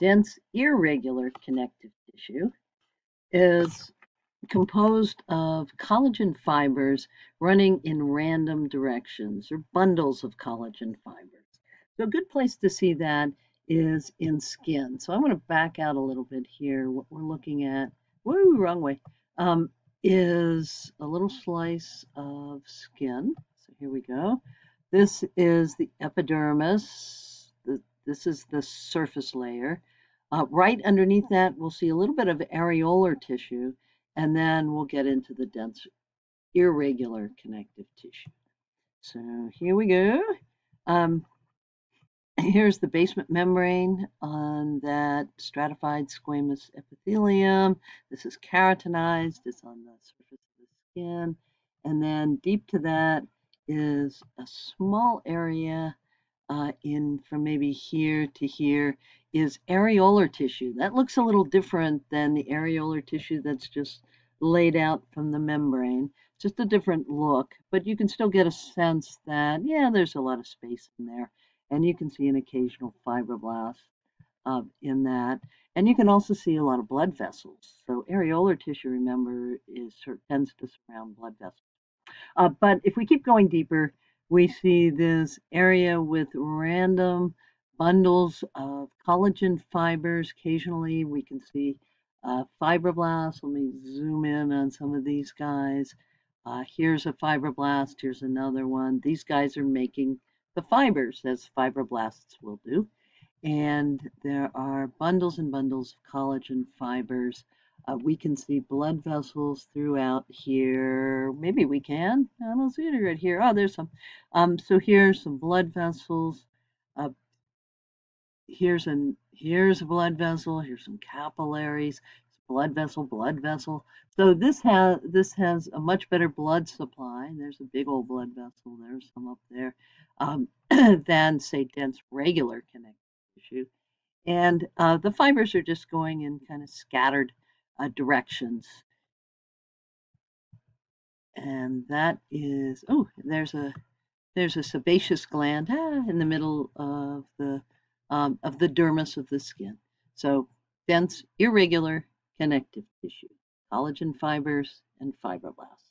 dense irregular connective tissue is composed of collagen fibers running in random directions or bundles of collagen fibers. So a good place to see that is in skin. So I want to back out a little bit here. What we're looking at, woo, wrong way, um, is a little slice of skin. So here we go. This is the epidermis. This is the surface layer. Uh, right underneath that, we'll see a little bit of areolar tissue, and then we'll get into the dense irregular connective tissue. So here we go. Um, here's the basement membrane on that stratified squamous epithelium. This is keratinized, it's on the surface of the skin. And then deep to that is a small area uh, in from maybe here to here is areolar tissue. That looks a little different than the areolar tissue that's just laid out from the membrane. Just a different look, but you can still get a sense that, yeah, there's a lot of space in there. And you can see an occasional fibroblast uh, in that. And you can also see a lot of blood vessels. So areolar tissue, remember, is sort tends to surround blood vessels. Uh, but if we keep going deeper, we see this area with random bundles of collagen fibers. Occasionally, we can see uh, fibroblasts. Let me zoom in on some of these guys. Uh, here's a fibroblast. Here's another one. These guys are making the fibers, as fibroblasts will do. And there are bundles and bundles of collagen fibers uh, we can see blood vessels throughout here. Maybe we can. I don't see it right here. Oh, there's some. Um, so here's some blood vessels. Uh, here's an here's a blood vessel. Here's some capillaries. Blood vessel, blood vessel. So this has this has a much better blood supply. There's a big old blood vessel. There's some up there um, than say dense regular connective tissue. And uh, the fibers are just going in kind of scattered uh, directions. And that is, oh, there's a there's a sebaceous gland ah, in the middle of the um, of the dermis of the skin. So dense, irregular connective tissue, collagen fibers, and fibroblasts.